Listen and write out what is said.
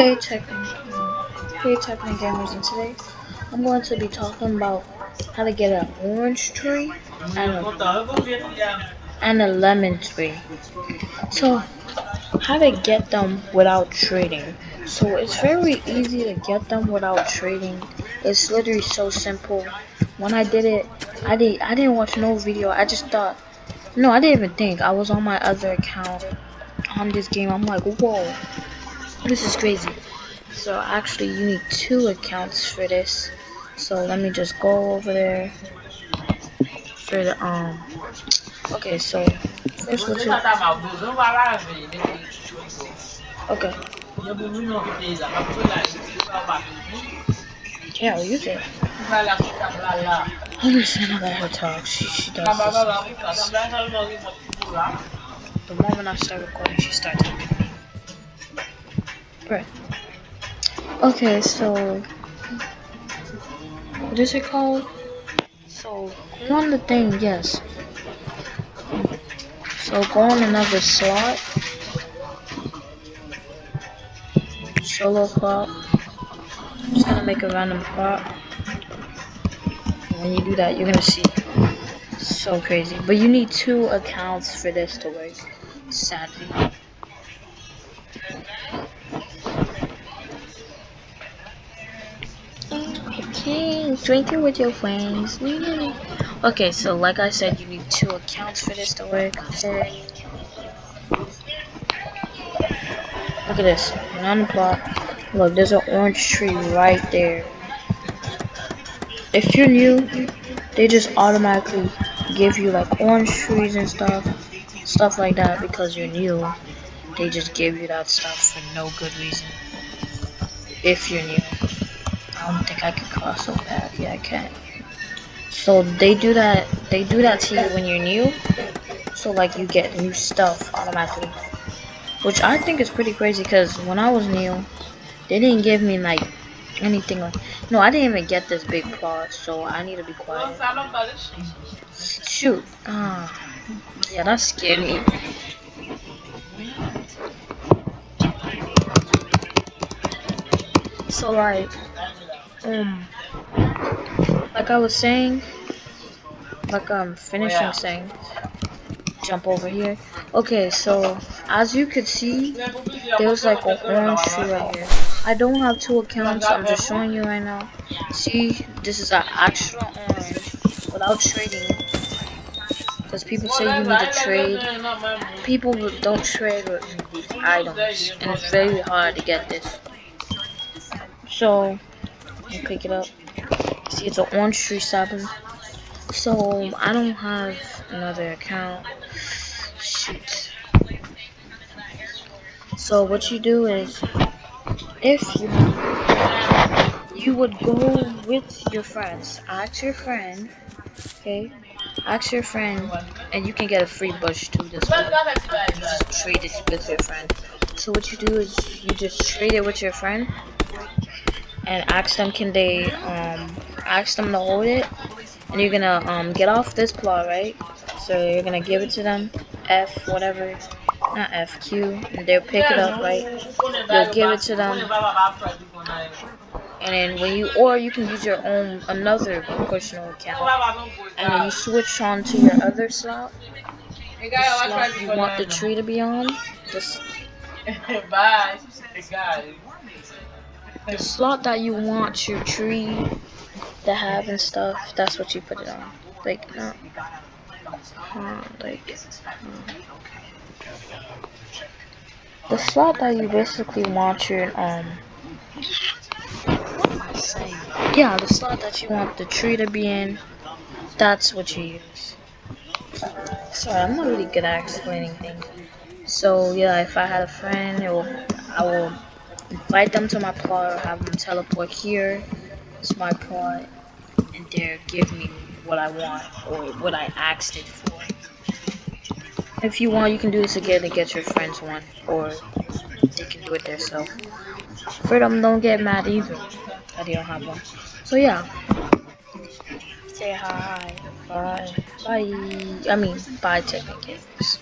Hey Techno, hey Techno gamers, and today I'm going to be talking about how to get an orange tree and a, and a lemon tree. So, how to get them without trading. So it's very easy to get them without trading. It's literally so simple. When I did it, I did I didn't watch no video. I just thought, no, I didn't even think. I was on my other account on this game. I'm like, whoa, this is crazy. So actually, you need two accounts for this. So let me just go over there for the um. Okay, so first you okay. Yeah, I'll use it. I understand about her talk. She she does this. The moment I start recording, she starts talking. Right. Okay, so what is it called? So go on the thing, yes. So go on another slot. Solo plot. I'm just gonna make a random. And when you do that, you're gonna see so crazy. But you need two accounts for this to work. Sadly. Okay, drinking with your friends. Mm. Okay, so like I said, you need two accounts for this to work. Okay. Look at this. 9 o'clock. Look, there's an orange tree right there. If you're new, they just automatically give you like orange trees and stuff. Stuff like that because you're new. They just give you that stuff for no good reason. If you're new. I don't think I can cross so bad. Yeah, I can't. So they do that. They do that to you when you're new. So like you get new stuff automatically, which I think is pretty crazy. Cause when I was new, they didn't give me like anything like. No, I didn't even get this big plot. So I need to be quiet. Shoot. Ah, yeah, that scared me. So like um like I was saying like I'm finishing saying jump over here. Okay so as you could see there's like an orange tree right here. I don't have two accounts I'm just showing you right now. See this is an actual orange without trading. Because people say you need to trade. People don't trade with items and it's very hard to get this. So you pick it up. See, it's an orange tree sapling. So I don't have another account. Shoot. So what you do is, if you you would go with your friends, ask your friend, okay, ask your friend, and you can get a free bush too. This you just trade it with your friend. So what you do is you just trade it with your friend and ask them can they um ask them to hold it. And you're gonna um get off this plot right? So you're gonna give it to them F whatever not F Q and they'll pick it up right? You'll give it to them. And then when you or you can use your own another personal account. And then you switch on to your other slot the slot you want the tree to be on. Just the slot that you want your tree to have and stuff, that's what you put it on. Like, uh, uh, like, the slot that you basically want your, um, yeah, the slot that you want the tree to be in, that's what you use. Sorry, I'm not really good at explaining things. So, yeah, if I had a friend, will, I will invite them to my plot have them teleport here. It's my plot. And there give me what I want or what I asked it for. If you want, you can do this again and get your friends one. Or they can do it themselves. For them, don't get mad either they don't have one. So yeah. Say hi. Bye. Bye. I mean, bye, Technic Games.